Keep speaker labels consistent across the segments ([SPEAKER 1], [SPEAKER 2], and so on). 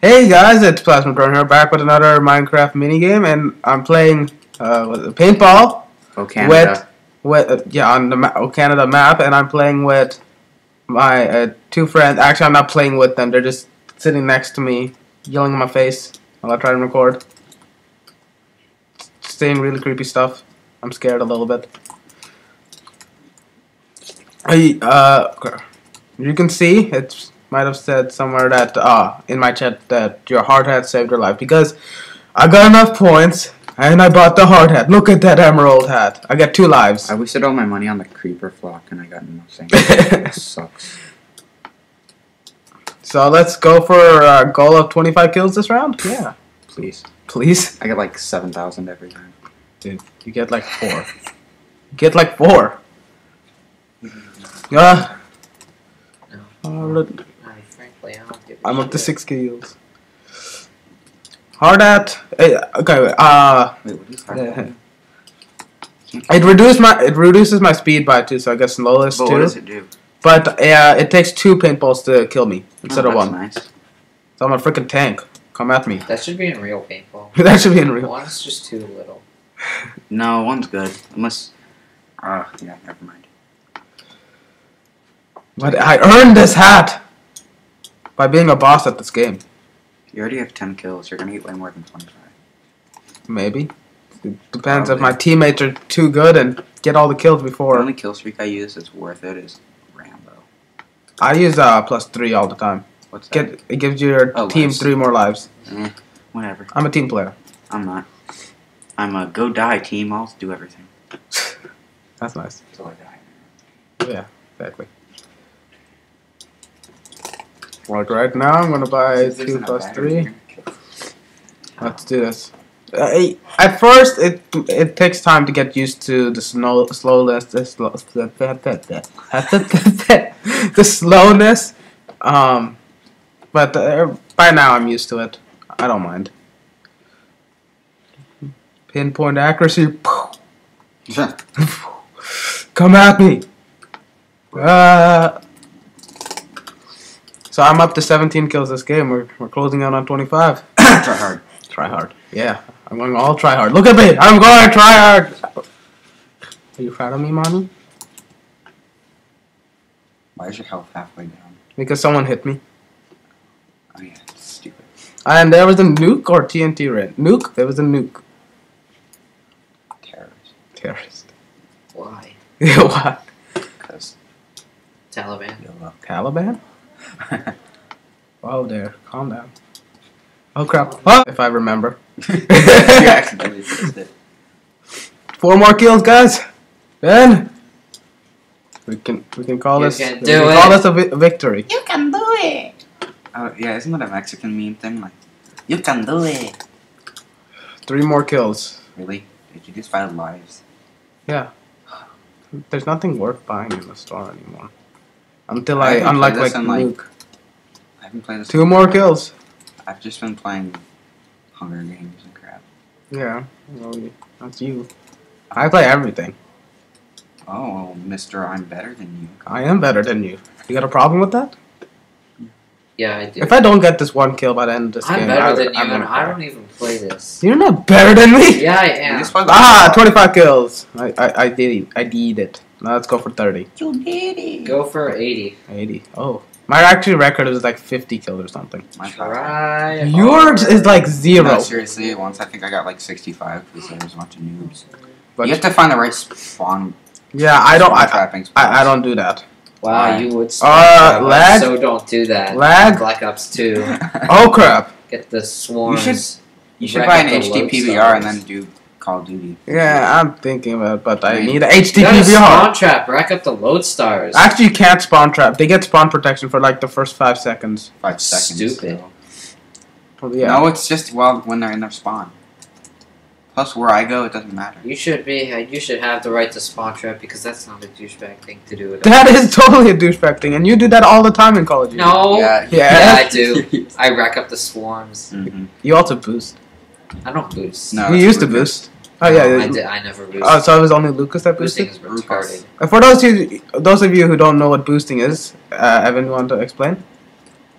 [SPEAKER 1] Hey guys, it's Plazma Drone here, back with another Minecraft minigame, and I'm playing uh, paintball
[SPEAKER 2] Oh, Canada.
[SPEAKER 1] with uh, yeah on the ma- oh, Canada map, and I'm playing with my uh, two friends. Actually, I'm not playing with them; they're just sitting next to me, yelling in my face while I try to record, saying really creepy stuff. I'm scared a little bit. Hey, uh, you can see it might have said somewhere that uh in my chat that your hard hat saved your life because I got enough points and I bought the hard hat. Look at that emerald hat. I got two lives.
[SPEAKER 2] I wasted all my money on the creeper flock and I got nothing. That sucks.
[SPEAKER 1] So let's go for a goal of 25 kills this round. Yeah,
[SPEAKER 2] Please.
[SPEAKER 1] please.
[SPEAKER 2] I get like 7,000 every time.
[SPEAKER 1] Dude, you get like four. You get like four. Yeah.
[SPEAKER 3] No.
[SPEAKER 1] Uh, look,
[SPEAKER 3] I, frankly, I don't give a
[SPEAKER 1] I'm up to six kills. Hard hat. eh, Okay. Uh,
[SPEAKER 2] Wait, what is
[SPEAKER 1] Yeah. it reduced my it reduces my speed by two, so I guess slowest
[SPEAKER 2] But
[SPEAKER 1] two.
[SPEAKER 2] what does it do?
[SPEAKER 1] But uh, it takes two paintballs to kill me instead
[SPEAKER 2] Oh,
[SPEAKER 1] of one.
[SPEAKER 2] nice.
[SPEAKER 1] So I'm a freaking tank. Come at me.
[SPEAKER 3] That should be in real paintball.
[SPEAKER 1] that should be in real.
[SPEAKER 3] One's just too little.
[SPEAKER 2] No, one's good. Unless. Uh, yeah, never mind.
[SPEAKER 1] But I earned this hat by being a boss at this game.
[SPEAKER 2] You already have 10 kills. You're gonna get way more than 25.
[SPEAKER 1] Maybe. It depends if my teammates are too good and get all the kills before.
[SPEAKER 2] The only kill streak I use that's worth it is Rambo.
[SPEAKER 1] I use uh, plus three all the time.
[SPEAKER 2] What's that?
[SPEAKER 1] Get it gives your
[SPEAKER 2] Oh,
[SPEAKER 1] team
[SPEAKER 2] lives.
[SPEAKER 1] three more lives.
[SPEAKER 2] Eh, whatever.
[SPEAKER 1] I'm a team player.
[SPEAKER 2] I'm not. I'm a go die team. I'll do everything.
[SPEAKER 1] That's nice.
[SPEAKER 2] Until I die.
[SPEAKER 1] Yeah, exactly. Right, right now I'm gonna buy
[SPEAKER 2] Since
[SPEAKER 1] two plus three.
[SPEAKER 2] you're gonna kill-
[SPEAKER 1] Let's do this. Uh, at first, it it takes time to get used to the snow slowness, the slow, the, the slowness. Um, but uh, by now I'm used to it. I don't mind. Pinpoint accuracy. Come at me. Uh, so I'm up to 17 kills this game. We're, we're closing out on 25.
[SPEAKER 2] Try hard.
[SPEAKER 1] Try hard. Yeah, I'm going all try hard. Look at me. I'm going to try hard. Are you proud of me, mommy?
[SPEAKER 2] Why is your health halfway down?
[SPEAKER 1] Because someone hit me.
[SPEAKER 2] Oh yeah, stupid.
[SPEAKER 1] And there was a nuke or TNT red. Nuke? There was a nuke.
[SPEAKER 2] Terrorist.
[SPEAKER 1] Terrorist.
[SPEAKER 3] Why?
[SPEAKER 1] what?
[SPEAKER 2] Because
[SPEAKER 3] Taliban.
[SPEAKER 1] Taliban? Oh, there. Calm down. Oh, crap. Oh, if I remember.
[SPEAKER 2] you accidentally it.
[SPEAKER 1] Four more kills, guys. Then we can we can call
[SPEAKER 3] You
[SPEAKER 1] this
[SPEAKER 3] can
[SPEAKER 1] we
[SPEAKER 3] do
[SPEAKER 1] can call this a vi- victory.
[SPEAKER 3] You can do it.
[SPEAKER 2] Oh yeah, isn't that a Mexican meme thing? Like, you can do it.
[SPEAKER 1] Three more kills.
[SPEAKER 2] Really? Did you just find lives? Yeah.
[SPEAKER 1] There's nothing worth buying in the store anymore. Until
[SPEAKER 2] I
[SPEAKER 1] I,
[SPEAKER 2] haven't
[SPEAKER 1] unlock
[SPEAKER 2] played
[SPEAKER 1] like
[SPEAKER 2] like,
[SPEAKER 1] nuke.
[SPEAKER 2] I haven't played this.
[SPEAKER 1] Two more kills.
[SPEAKER 2] I've just been playing Hunger Games and crap.
[SPEAKER 1] Yeah, well, that's you. I play everything.
[SPEAKER 2] Oh, Mister, I'm better than you.
[SPEAKER 1] I am better than you. You got a problem with that?
[SPEAKER 3] Yeah, I do.
[SPEAKER 1] If I don't get this one kill by the end of this game.
[SPEAKER 3] I'm
[SPEAKER 1] game,
[SPEAKER 3] better
[SPEAKER 1] I,
[SPEAKER 3] than you,
[SPEAKER 1] I'm
[SPEAKER 3] and I don't even play this.
[SPEAKER 1] You're not better than me.
[SPEAKER 3] Yeah, I am.
[SPEAKER 1] Ah, 25 kills. I, I, I did. I did it. Now let's go for 30.
[SPEAKER 2] You did it.
[SPEAKER 3] Go for 80.
[SPEAKER 1] 80. Oh. My actual record is like 50 kills or something.
[SPEAKER 2] My
[SPEAKER 3] Try.
[SPEAKER 1] Yours is like zero.
[SPEAKER 2] No, seriously, once I think I got like 65 because there was a bunch of noobs.
[SPEAKER 1] But
[SPEAKER 2] you have to find the right spawn.
[SPEAKER 1] yeah, I don't. I,
[SPEAKER 2] trapping.
[SPEAKER 1] I, I don't do that.
[SPEAKER 3] Wow,
[SPEAKER 2] Why?
[SPEAKER 3] you would.
[SPEAKER 1] Uh, lag?
[SPEAKER 3] So don't do that.
[SPEAKER 1] Lag?
[SPEAKER 3] Black Ops 2.
[SPEAKER 1] Oh crap!
[SPEAKER 3] Get the swarms.
[SPEAKER 2] should- You should buy an HD
[SPEAKER 3] load
[SPEAKER 2] PVR and then do Call of Duty.
[SPEAKER 1] Yeah, I'm thinking about it, but I
[SPEAKER 2] Right.
[SPEAKER 1] need a
[SPEAKER 3] You
[SPEAKER 1] HD
[SPEAKER 3] gotta spawn trap. Rack up the load stars.
[SPEAKER 1] Actually, you can't spawn trap. They get spawn protection for like the first five seconds.
[SPEAKER 2] Five seconds.
[SPEAKER 3] Stupid.
[SPEAKER 2] so-
[SPEAKER 1] Well, yeah.
[SPEAKER 2] No, it's just well when they're in their spawn. Plus, where I go, it doesn't matter.
[SPEAKER 3] You should be. uh, You should have the right to spawn trap because that's not a douchebag thing to do. At all.
[SPEAKER 1] That is totally a douchebag thing, and you do that all the time in Call of Duty.
[SPEAKER 3] No.
[SPEAKER 2] Yeah.
[SPEAKER 1] Yeah.
[SPEAKER 3] Yeah, I do. I rack up the swarms.
[SPEAKER 2] hmm
[SPEAKER 1] You also boost.
[SPEAKER 3] I don't boost.
[SPEAKER 2] No,
[SPEAKER 1] you used to
[SPEAKER 2] Lucas.
[SPEAKER 1] boost. Oh yeah.
[SPEAKER 3] No,
[SPEAKER 1] yeah.
[SPEAKER 3] I, did, I never boost.
[SPEAKER 1] Oh, so it was only Lucas that boosted.
[SPEAKER 3] Boosting is
[SPEAKER 2] Lucas.
[SPEAKER 3] retarded.
[SPEAKER 1] Uh, For those of you, those of you who don't know what boosting is, uh, Evan, you want to explain?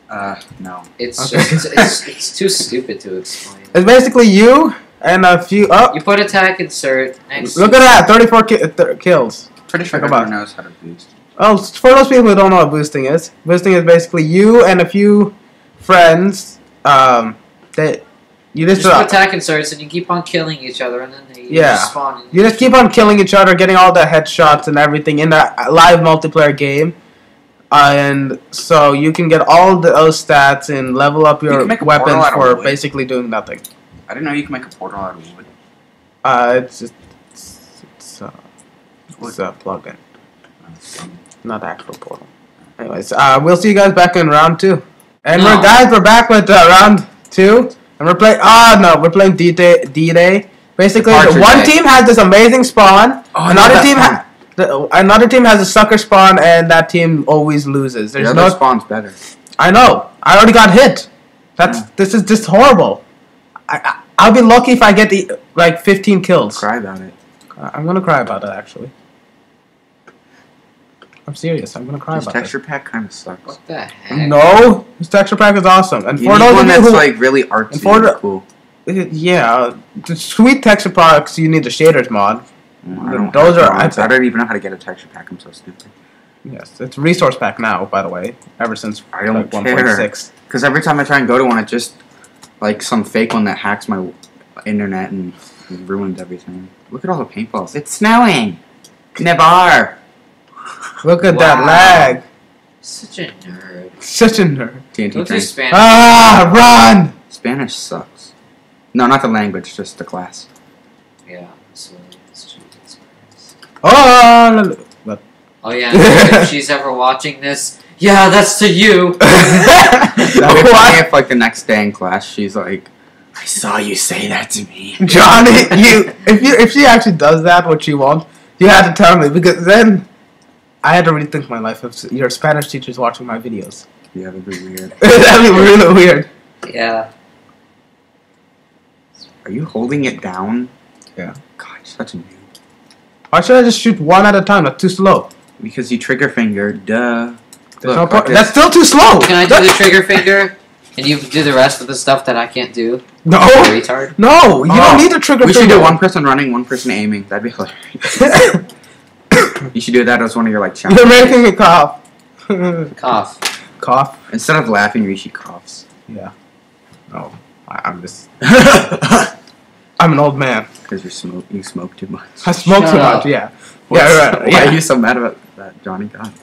[SPEAKER 2] Uh, no.
[SPEAKER 3] It's
[SPEAKER 1] Okay.
[SPEAKER 3] just it's, it's too stupid to explain.
[SPEAKER 1] It's basically you and a few. Oh,
[SPEAKER 3] You put attack insert next.
[SPEAKER 1] look at that! 34 ki- th- kills.
[SPEAKER 2] Pretty sure
[SPEAKER 1] about
[SPEAKER 2] everyone knows how to boost.
[SPEAKER 1] Oh, for those people who don't know what boosting is, boosting is basically you and a few friends. Um, that you
[SPEAKER 3] You
[SPEAKER 1] just,
[SPEAKER 3] just put attack inserts and you keep on killing each other and then they
[SPEAKER 1] Yeah.
[SPEAKER 3] spawn.
[SPEAKER 1] you just keep on killing each other, getting all the headshots and everything in a live multiplayer game. Uh, and so you can get all the, those stats and level up your
[SPEAKER 2] can make a
[SPEAKER 1] weapons
[SPEAKER 2] portal out of
[SPEAKER 1] for basically doing nothing.
[SPEAKER 2] I didn't know you can make a portal out of wood.
[SPEAKER 1] Uh, it's just it's, it's, uh,
[SPEAKER 2] Wood.
[SPEAKER 1] it's a plugin, not actual portal. Anyways, uh, we'll see you guys back in round two. And
[SPEAKER 3] No.
[SPEAKER 1] we're guys, we're back with uh, round two, and we're playing. Ah, no, we're playing D Day. D Day. Basically, one
[SPEAKER 2] Day.
[SPEAKER 1] team has this amazing spawn.
[SPEAKER 2] Oh,
[SPEAKER 1] another team,
[SPEAKER 2] spawn.
[SPEAKER 1] ha- the, another team has a sucker spawn, and that team always loses.
[SPEAKER 2] The
[SPEAKER 1] There's
[SPEAKER 2] other
[SPEAKER 1] no.
[SPEAKER 2] spawn's better.
[SPEAKER 1] I know. I already got hit. That's
[SPEAKER 2] Yeah.
[SPEAKER 1] this is just horrible. I, I I'll be lucky if I get the like 15 kills.
[SPEAKER 2] Cry about it.
[SPEAKER 1] I'm gonna cry about it actually. I'm serious. I'm gonna cry
[SPEAKER 2] This
[SPEAKER 1] about
[SPEAKER 2] texture pack kind of sucks.
[SPEAKER 3] What the heck?
[SPEAKER 1] No, this texture pack is awesome. And
[SPEAKER 2] You
[SPEAKER 1] for
[SPEAKER 2] need
[SPEAKER 1] those
[SPEAKER 2] one
[SPEAKER 1] of you
[SPEAKER 2] that's
[SPEAKER 1] who,
[SPEAKER 2] like really artsy
[SPEAKER 1] for
[SPEAKER 2] and
[SPEAKER 1] the-
[SPEAKER 2] cool.
[SPEAKER 1] yeah, the sweet texture packs, you need the shaders mod.
[SPEAKER 2] Mm, I don't
[SPEAKER 1] Those are-
[SPEAKER 2] mods. I don't even know how to get a texture pack. I'm so stupid.
[SPEAKER 1] Yes, it's a resource pack now. By the way, ever since
[SPEAKER 2] I don't
[SPEAKER 1] like
[SPEAKER 2] care.
[SPEAKER 1] 1.6.
[SPEAKER 2] Because every time I try and go to one, it just like some fake one that hacks my internet and ruins everything. Look at all the paintballs. It's snowing. Nevar.
[SPEAKER 1] Look at that
[SPEAKER 3] Wow.
[SPEAKER 1] lag.
[SPEAKER 3] Such a nerd.
[SPEAKER 1] Such a nerd.
[SPEAKER 2] TNT
[SPEAKER 3] Don't
[SPEAKER 2] train.
[SPEAKER 3] Spanish.
[SPEAKER 1] Ah, run!
[SPEAKER 2] Spanish sucks. No, not the language, just the class.
[SPEAKER 3] Yeah, so it's Jesus Christ.
[SPEAKER 1] Oh, la- la-
[SPEAKER 3] Oh yeah, if she's ever watching this, yeah, that's to you.
[SPEAKER 2] That'd be funny if, like, the next day in class, she's like, I saw you say that to me.
[SPEAKER 1] Johnny, you if you if she actually does that, what she wants, you have to tell me because then I had to rethink my life. If your Spanish teacher's watching my videos,
[SPEAKER 2] Yeah, that'd be weird.
[SPEAKER 1] that'd be really weird.
[SPEAKER 3] Yeah.
[SPEAKER 2] Are you holding it down?
[SPEAKER 1] Yeah.
[SPEAKER 2] God, you're such a noob.
[SPEAKER 1] Why should I just shoot one at a time? That's too slow.
[SPEAKER 2] Because you trigger finger, duh. Look,
[SPEAKER 1] no
[SPEAKER 2] like
[SPEAKER 1] That's still too slow.
[SPEAKER 3] Can I do the trigger finger? And you do the rest of the stuff that I can't do?
[SPEAKER 1] no,
[SPEAKER 3] Retard.
[SPEAKER 1] no, you
[SPEAKER 2] Oh,
[SPEAKER 1] don't need to trigger. Finger.
[SPEAKER 2] We should do one person running, one person aiming. That'd be hilarious. you should do that as one of your like challenges.
[SPEAKER 1] You're
[SPEAKER 2] challenges.
[SPEAKER 1] making me cough.
[SPEAKER 3] Cough.
[SPEAKER 1] cough.
[SPEAKER 2] Instead of laughing, Rishi coughs.
[SPEAKER 1] Yeah. No, I, I'm just. I'm an old man.
[SPEAKER 2] Because you smoke, you smoke too much.
[SPEAKER 1] I smoke
[SPEAKER 3] Shut
[SPEAKER 1] too
[SPEAKER 3] up.
[SPEAKER 1] much. Yeah.
[SPEAKER 2] What's-
[SPEAKER 1] Yeah. Right.
[SPEAKER 2] Why
[SPEAKER 1] Yeah.
[SPEAKER 2] are you so mad about that, Johnny? God.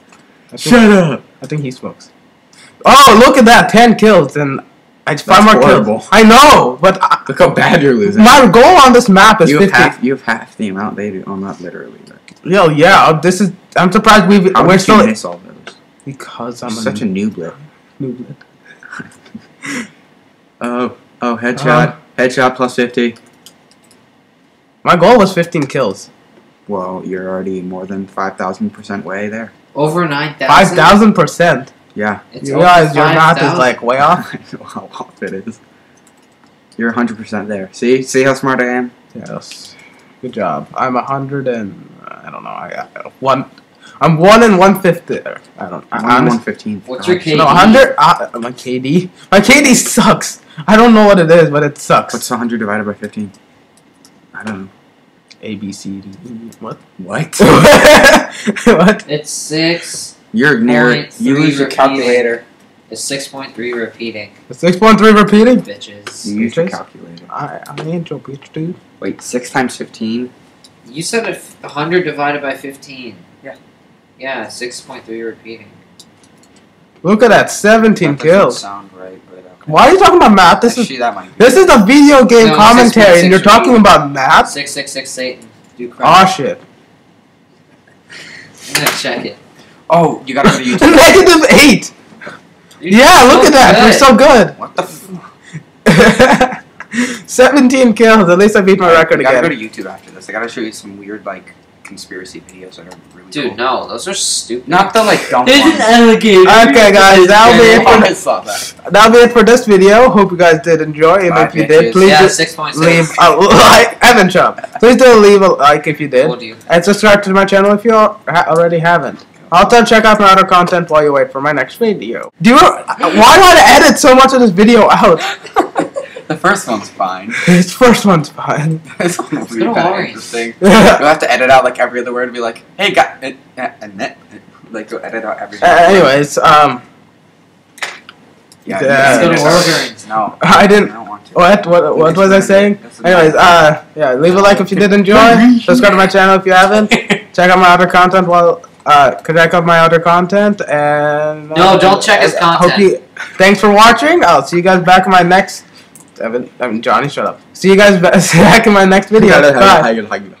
[SPEAKER 1] I think,
[SPEAKER 2] up.
[SPEAKER 1] I think he smokes. Oh, look at that! Ten kills and I five
[SPEAKER 2] That's
[SPEAKER 1] more
[SPEAKER 2] horrible.
[SPEAKER 1] kills. I know, but I,
[SPEAKER 2] Look how bad you're losing.
[SPEAKER 1] my goal on this map is
[SPEAKER 2] you have
[SPEAKER 1] fifty.
[SPEAKER 2] half. You have half the amount they do. Oh, not literally, but
[SPEAKER 1] Yo, yeah, uh, this is. I'm surprised we
[SPEAKER 2] how
[SPEAKER 1] we're still
[SPEAKER 2] you miss all those?
[SPEAKER 1] because I'm a
[SPEAKER 2] such a nooblet.
[SPEAKER 1] noob.
[SPEAKER 2] Oh, oh, headshot,
[SPEAKER 1] Uh.
[SPEAKER 2] headshot plus fifty.
[SPEAKER 1] My goal was 15 kills.
[SPEAKER 2] Well, you're already more than five thousand percent way there.
[SPEAKER 3] Over 9,000?
[SPEAKER 1] Five thousand percent.
[SPEAKER 2] Yeah,
[SPEAKER 3] It's
[SPEAKER 1] You
[SPEAKER 3] over
[SPEAKER 1] realize your math is like way off.
[SPEAKER 2] I know how off it is. You're hundred percent there. See, see how smart I am.
[SPEAKER 1] Yes. Good job. I'm hundred and I don't know. I got one. I'm one and one fifth there. I don't. I,
[SPEAKER 2] I'm
[SPEAKER 1] honest-
[SPEAKER 2] one fifteen.
[SPEAKER 3] What's your KD?
[SPEAKER 1] No, hundred. Uh, my KD. My KD sucks. I don't know what it is, but it sucks.
[SPEAKER 2] What's hundred divided by fifteen? I don't know.
[SPEAKER 1] A B C D. What?
[SPEAKER 2] What?
[SPEAKER 1] what?
[SPEAKER 3] It's 6.
[SPEAKER 2] You're near.
[SPEAKER 3] Point
[SPEAKER 2] You
[SPEAKER 3] three
[SPEAKER 2] lose your calculator.
[SPEAKER 3] It's 6.3 repeating.
[SPEAKER 1] Six point three repeating.
[SPEAKER 3] Bitches.
[SPEAKER 2] You use your
[SPEAKER 1] Bitches.
[SPEAKER 2] calculator.
[SPEAKER 1] I I ain't your bitch, dude.
[SPEAKER 2] Wait, six times fifteen.
[SPEAKER 3] You said a f- 100 divided by 15.
[SPEAKER 2] Yeah.
[SPEAKER 3] Yeah, 6.3 repeating.
[SPEAKER 1] Look at that, seventeen
[SPEAKER 2] That
[SPEAKER 1] kills.
[SPEAKER 2] Sound right, but okay.
[SPEAKER 1] Why are you talking about math? This is
[SPEAKER 2] Actually, that might. Be.
[SPEAKER 1] this is a video game
[SPEAKER 3] No, it's
[SPEAKER 1] commentary, and you're talking about math.
[SPEAKER 3] 666 Satan. Do crap.
[SPEAKER 1] Oh shit!
[SPEAKER 3] I'm gonna check it.
[SPEAKER 2] Oh, you gotta go to YouTube.
[SPEAKER 1] Negative eight.
[SPEAKER 3] You're
[SPEAKER 1] Yeah, look
[SPEAKER 3] so
[SPEAKER 1] at that. We're so good.
[SPEAKER 2] what the? F-
[SPEAKER 1] 17 kills. At least I beat my record
[SPEAKER 2] I gotta
[SPEAKER 1] again.
[SPEAKER 2] go to YouTube after this. I gotta show you some weird like conspiracy videos that are really
[SPEAKER 3] Dude,
[SPEAKER 2] cool.
[SPEAKER 3] no, those are stupid.
[SPEAKER 2] Not the like dumb
[SPEAKER 3] There's
[SPEAKER 2] ones.
[SPEAKER 3] an alligator.
[SPEAKER 1] Okay, guys, that'll be it for
[SPEAKER 2] saw that.
[SPEAKER 1] that'll be it for this video. Hope you guys did enjoy, and
[SPEAKER 2] Bye,
[SPEAKER 1] if you did, please
[SPEAKER 3] Yeah,
[SPEAKER 1] just
[SPEAKER 3] 6.6.
[SPEAKER 1] leave a like. Evan Chub, please do leave a like if you did,
[SPEAKER 3] Told you.
[SPEAKER 1] and subscribe to my channel if you already haven't. Also, check out my other content while you wait for my next video. Do you? Why do I edit so much of this video out?
[SPEAKER 2] the first one's fine.
[SPEAKER 1] This first one's fine.
[SPEAKER 2] this one will be
[SPEAKER 3] kinda
[SPEAKER 2] kind of
[SPEAKER 3] boring.
[SPEAKER 2] interesting. You'll have to edit out like every other word and be like, hey, guy, it, uh, and that, like go edit out every.
[SPEAKER 1] Uh, anyways, um,
[SPEAKER 2] yeah,
[SPEAKER 1] Let's
[SPEAKER 3] go to
[SPEAKER 2] yeah,
[SPEAKER 3] Walgreens.
[SPEAKER 2] No,
[SPEAKER 1] I didn't.
[SPEAKER 2] I don't want to.
[SPEAKER 1] What? What? What was I saying? Anyways, uh, yeah, leave a like if you did enjoy. Subscribe to my channel if you haven't. Check out my other content while uh, check out my other content and
[SPEAKER 3] No, don't check his
[SPEAKER 1] content. hope you. Thanks for watching. I'll see you guys back in my next. Evan, I mean Johnny, shut up. See you guys back in my next video. Bye.